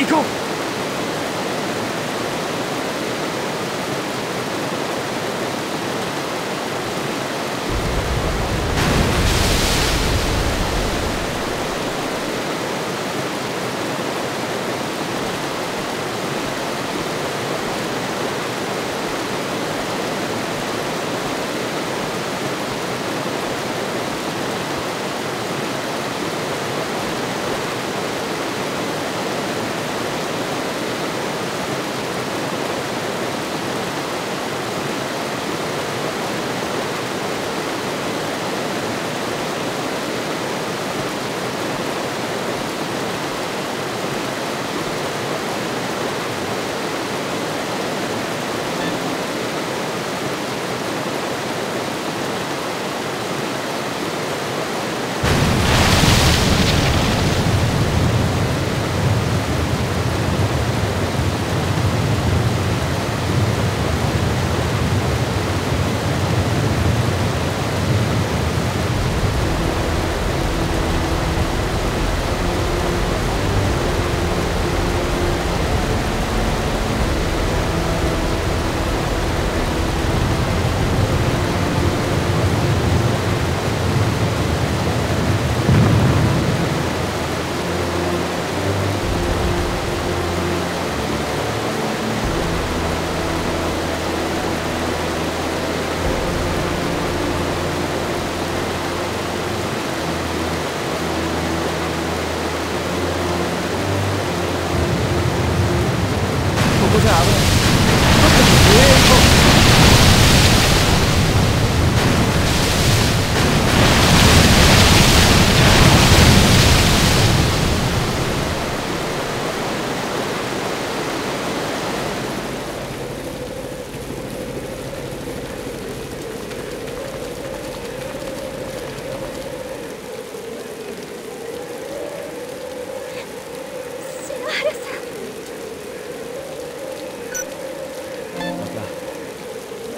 行こう。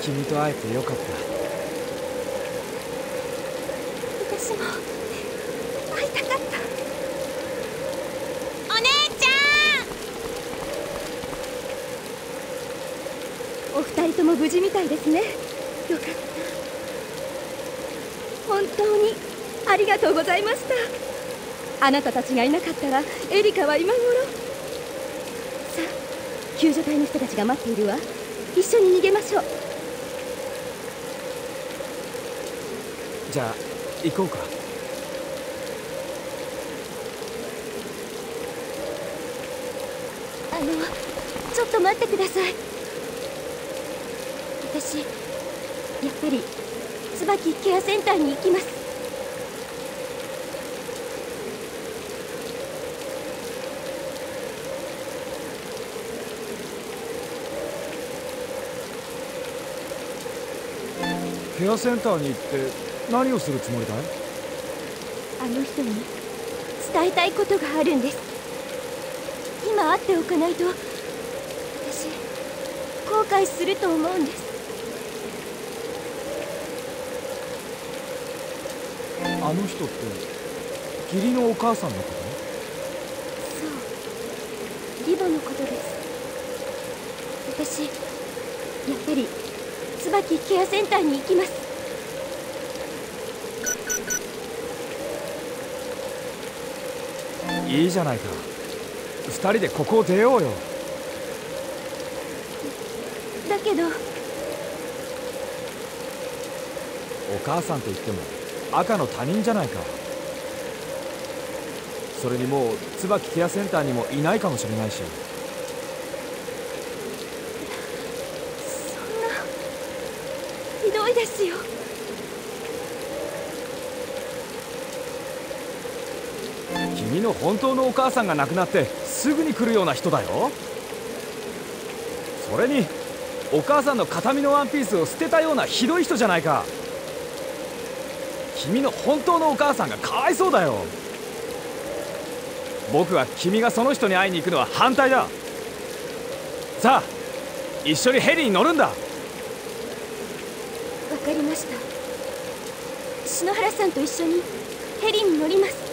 君と会えてよかった。私も会いたかった。お姉ちゃん！お二人とも無事みたいですね。よかった。本当にありがとうございました。あなたたちがいなかったらエリカは今頃。さあ救助隊の人たちが待っているわ。一緒に逃げましょうじゃあ行こうか。あのちょっと待ってください。私やっぱり椿ケアセンターに行きます。ケアセンターに行って何をするつもりだい？あの人に伝えたいことがあるんです。今会っておかないと私後悔すると思うんです。あの人って義理のお母さんのこと？そう。リボのことです。私やっぱり椿ケアセンターに行きますいいじゃないか。二人でここを出ようよ。だけど。お母さんといっても赤の他人じゃないか。それにもう椿ケアセンターにもいないかもしれないし。そんなひどいですよ君の本当のお母さんが亡くなってすぐに来るような人だよ。それにお母さんの形見のワンピースを捨てたようなひどい人じゃないか。君の本当のお母さんがかわいそうだよ。僕は君がその人に会いに行くのは反対だ。さあ一緒にヘリに乗るんだ。わかりました。篠原さんと一緒にヘリに乗ります。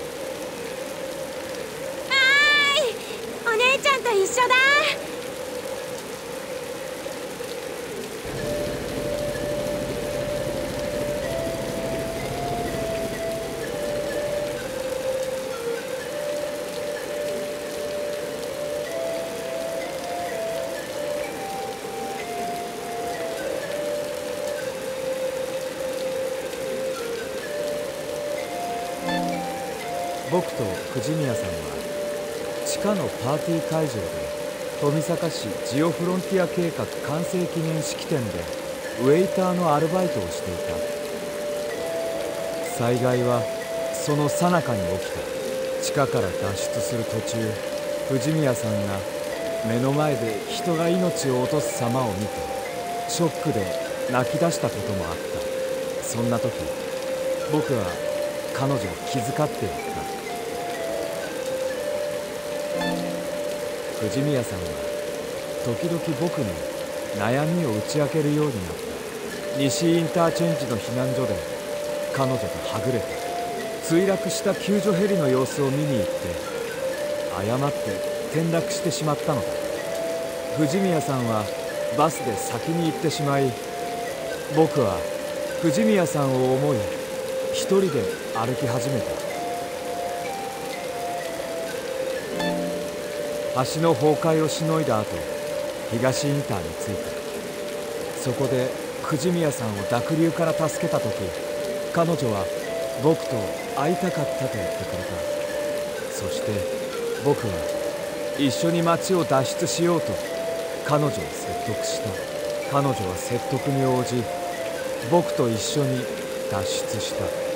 僕と藤宮さんは地下のパーティー会場で富坂市ジオフロンティア計画完成記念式典でウェイターのアルバイトをしていた。災害はその最中に起きた。地下から脱出する途中藤宮さんが目の前で人が命を落とす様を見てショックで泣き出したこともあった。そんな時僕は彼女を気遣ってやった。藤宮さんは時々僕に悩みを打ち明けるようになった。西インターチェンジの避難所で彼女とはぐれて墜落した救助ヘリの様子を見に行って誤って転落してしまったのだ。藤宮さんはバスで先に行ってしまい僕は藤宮さんを思い一人で歩き始めた。橋の崩壊をしのいだ後東インターに着いた。そこで藤宮さんを濁流から助けた時彼女は僕と会いたかったと言ってくれた。そして僕は一緒に街を脱出しようと彼女を説得した。彼女は説得に応じ僕と一緒に脱出した。